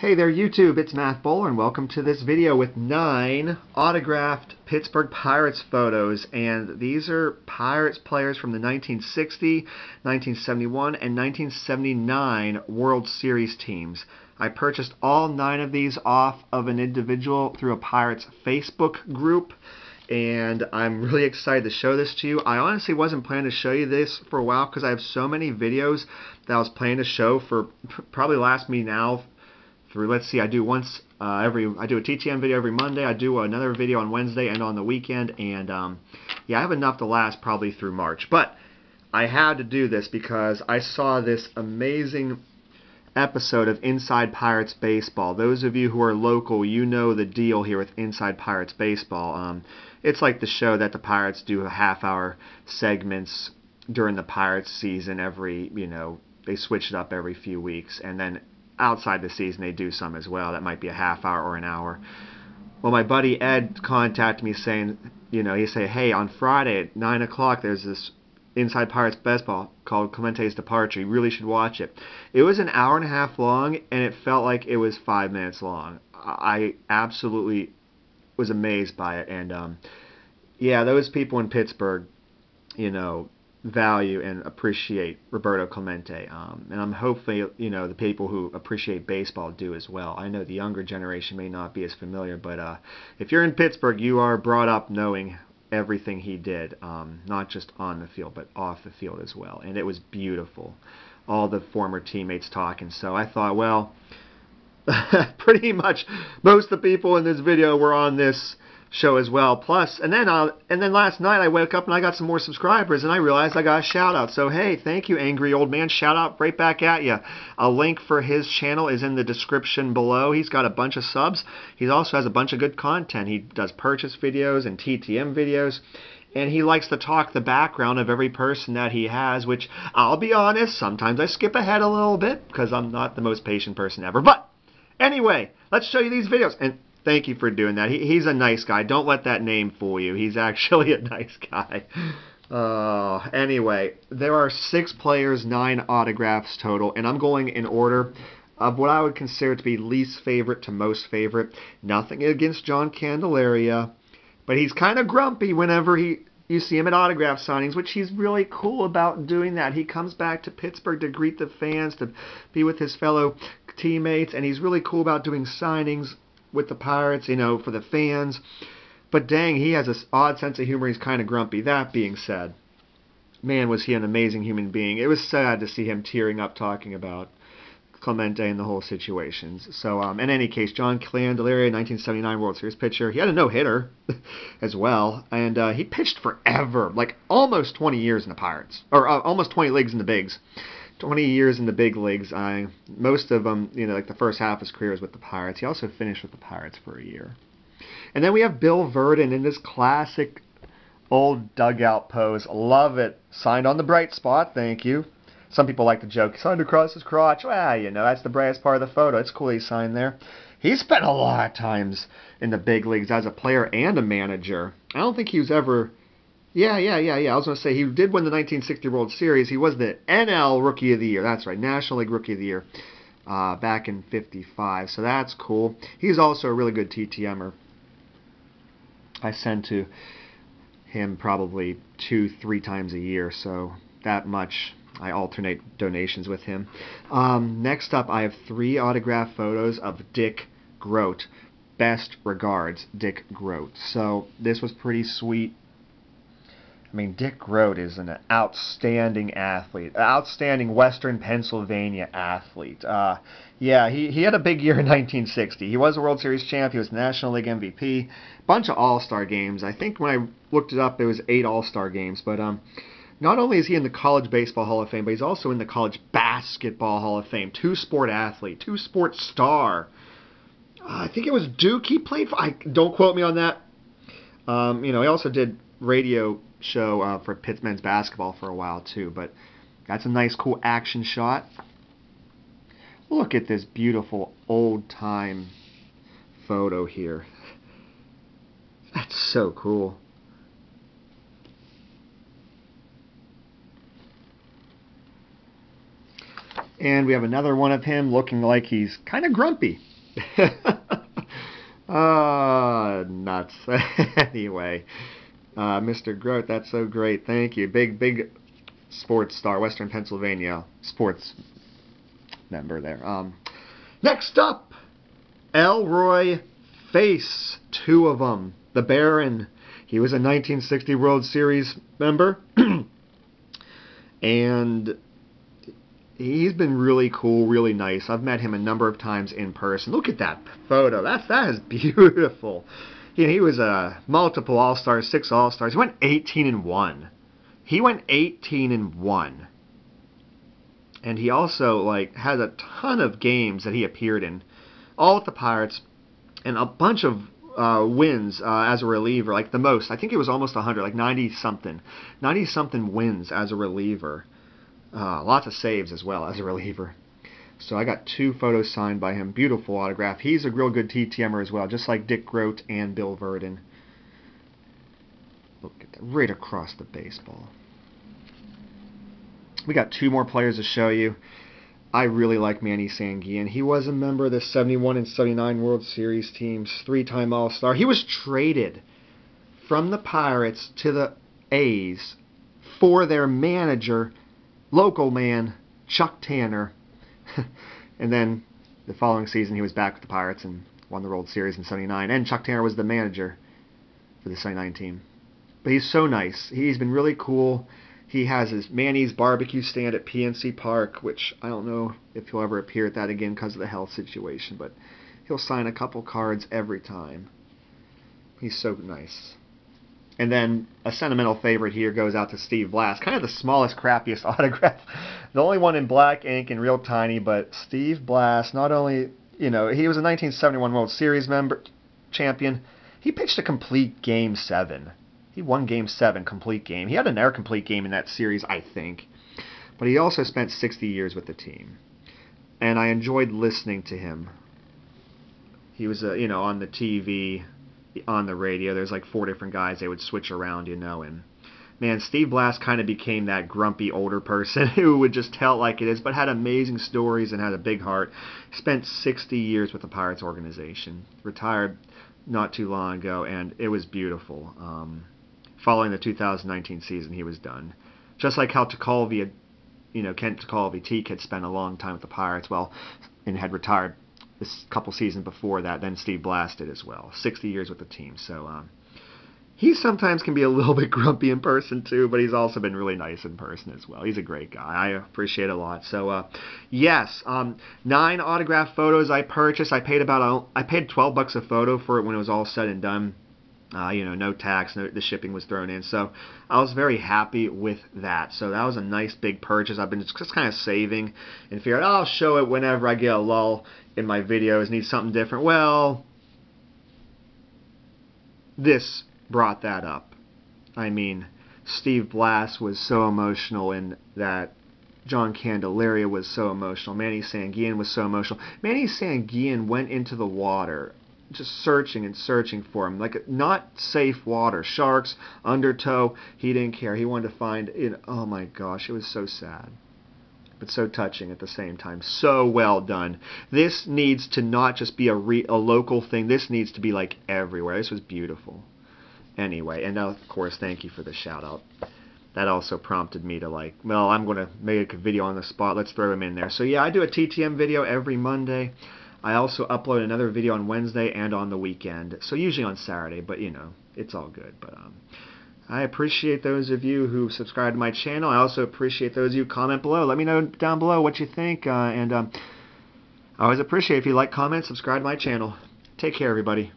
Hey there YouTube, it's Matt Bowler and welcome to this video with nine autographed Pittsburgh Pirates photos and these are Pirates players from the 1960, 1971, and 1979 World Series teams. I purchased all nine of these off of an individual through a Pirates Facebook group and I'm really excited to show this to you. I honestly wasn't planning to show you this for a while because I have so many videos that I was planning to show for probably last me now through let's see I do once uh, every I do a TTM video every Monday I do another video on Wednesday and on the weekend and um, yeah I have enough to last probably through March but I had to do this because I saw this amazing episode of Inside Pirates Baseball. Those of you who are local, you know the deal here with Inside Pirates Baseball. Um, it's like the show that the Pirates do half hour segments during the Pirates season every, you know, they switch it up every few weeks and then outside the season they do some as well. That might be a half hour or an hour. Well, my buddy Ed contacted me saying, you know, he said, hey, on Friday at 9 o'clock there's this Inside Pirates Baseball called Clemente's Departure. You really should watch it. It was an hour and a half long, and it felt like it was five minutes long. I absolutely was amazed by it. And um, yeah, those people in Pittsburgh, you know, value and appreciate Roberto Clemente. Um, and I'm hopefully, you know, the people who appreciate baseball do as well. I know the younger generation may not be as familiar, but uh, if you're in Pittsburgh, you are brought up knowing everything he did, um, not just on the field, but off the field as well. And it was beautiful. All the former teammates talking. So I thought, well, pretty much most of the people in this video were on this show as well. Plus, and then uh, and then last night I woke up and I got some more subscribers and I realized I got a shout out. So hey, thank you, angry old man. Shout out right back at you. A link for his channel is in the description below. He's got a bunch of subs. He also has a bunch of good content. He does purchase videos and TTM videos. And he likes to talk the background of every person that he has, which I'll be honest, sometimes I skip ahead a little bit because I'm not the most patient person ever. But anyway, let's show you these videos. And Thank you for doing that. He, he's a nice guy. Don't let that name fool you. He's actually a nice guy. Uh, anyway, there are six players, nine autographs total, and I'm going in order of what I would consider to be least favorite to most favorite. Nothing against John Candelaria, but he's kind of grumpy whenever he you see him at autograph signings, which he's really cool about doing that. He comes back to Pittsburgh to greet the fans, to be with his fellow teammates, and he's really cool about doing signings with the Pirates, you know, for the fans. But dang, he has this odd sense of humor. He's kind of grumpy. That being said, man, was he an amazing human being. It was sad to see him tearing up talking about Clemente and the whole situations. So, um, in any case, John Candelaria, 1979 World Series pitcher. He had a no hitter as well, and uh, he pitched forever, like almost 20 years in the Pirates, or uh, almost 20 leagues in the Bigs. 20 years in the big leagues. I most of them, you know, like the first half of his career was with the Pirates. He also finished with the Pirates for a year. And then we have Bill Virdon in this classic old dugout pose. Love it. Signed on the bright spot. Thank you. Some people like to joke, signed across his crotch. Well, you know, that's the brightest part of the photo. It's cool he signed there. He spent a lot of times in the big leagues as a player and a manager. I don't think he was ever yeah, yeah, yeah, yeah. I was going to say he did win the 1960 World Series. He was the NL Rookie of the Year. That's right, National League Rookie of the Year uh, back in '55. So that's cool. He's also a really good TTMer. I send to him probably two, three times a year. So that much. I alternate donations with him. Um, next up, I have three autograph photos of Dick Groat. Best regards, Dick Groat. So this was pretty sweet I mean, Dick Groat is an outstanding athlete, outstanding Western Pennsylvania athlete. Uh, yeah, he, he had a big year in 1960. He was a World Series champ. He was National League MVP. Bunch of All-Star games. I think when I looked it up, it was eight All-Star games. But um, not only is he in the College Baseball Hall of Fame, but he's also in the College Basketball Hall of Fame. Two-sport athlete, two-sport star. Uh, I think it was Duke he played for. I don't quote me on that. Um, you know, he also did radio show uh, for Pitt's men's basketball for a while too. But that's a nice, cool action shot. Look at this beautiful old time photo here. That's so cool. And we have another one of him looking like he's kind of grumpy. Ah, uh, nuts. anyway, uh, Mr. Groat, that's so great. Thank you. Big, big sports star, Western Pennsylvania sports member there. Um, next up, ElRoy Face, two of them. The Baron. He was a 1960 World Series member. and he's been really cool, really nice. I've met him a number of times in person. Look at that photo. That's that is beautiful. He, he was a multiple All Stars, six All Stars. He went 18 and one. He went 18 and one. And he also like has a ton of games that he appeared in, all with the Pirates, and a bunch of uh, wins uh, as a reliever, like the most. I think it was almost 100, like 90 something, 90 something wins as a reliever. Uh, lots of saves as well as a reliever. So I got two photos signed by him. Beautiful autograph. He's a real good TTMer as well, just like Dick Groat and Bill Virdon. Look at that, right across the baseball. We got two more players to show you. I really like Manny Sanguillen. He was a member of the 71 and 79 World Series teams, three-time All-Star. He was traded from the Pirates to the A's for their manager, local man, Chuck Tanner. and then the following season he was back with the Pirates and won the World Series in 79. And Chuck Tanner was the manager for the 79 team. But he's so nice. He's been really cool. He has his Manny's barbecue stand at PNC Park, which I don't know if he'll ever appear at that again because of the health situation, but he'll sign a couple cards every time. He's so nice. And then a sentimental favorite here goes out to Steve Blass. Kind of the smallest, crappiest autograph. The only one in black ink and real tiny, but Steve Blass, not only, you know, he was a 1971 World Series member, champion, he pitched a complete game seven. He won Game 7, complete game. He had an air complete game in that series, I think. But he also spent 60 years with the team. And I enjoyed listening to him. He was, uh, you know, on the TV, on the radio. There's like four different guys. They would switch around, you know. And man, Steve Blass kind of became that grumpy older person who would just tell like it is, but had amazing stories and had a big heart. Spent 60 years with the Pirates organization. Retired not too long ago, and it was beautiful. Um, following the 2019 season, he was done. Just like how had, you know, Kent Tekulve, Teke had spent a long time with the Pirates, well, and had retired this couple seasons before that. Then Steve Blass did as well, 60 years with the team. So um, he sometimes can be a little bit grumpy in person too, but he's also been really nice in person as well. He's a great guy. I appreciate a lot. So uh, yes, um, nine autograph photos I purchased. I paid about a, I paid 12 bucks a photo for it when it was all said and done. Uh, you know, no tax, no, the shipping was thrown in. So I was very happy with that. So that was a nice big purchase. I've been just, just kind of saving and figured oh, I'll show it whenever I get a lull in my videos, need something different. Well, this brought that up. I mean, Steve Blass was so emotional in that John Candelaria was so emotional. Manny Sanguillen was so emotional. Manny Sanguillen went into the water just searching and searching for him. Like not safe water, sharks, undertow. He didn't care. He wanted to find it. Oh my gosh, it was so sad. But so touching at the same time. So well done. This needs to not just be a, re- a local thing. This needs to be like everywhere. This was beautiful. Anyway, and of course, thank you for the shout out. That also prompted me to like, well, I'm going to make a video on the spot. Let's throw him in there. So yeah, I do a TTM video every Monday. I also upload another video on Wednesday and on the weekend. So usually on Saturday, but you know, it's all good. But um, I appreciate those of you who subscribe to my channel. I also appreciate those of you who comment below. Let me know down below what you think. Uh, and um, I always appreciate if you like, comment, subscribe to my channel. Take care, everybody.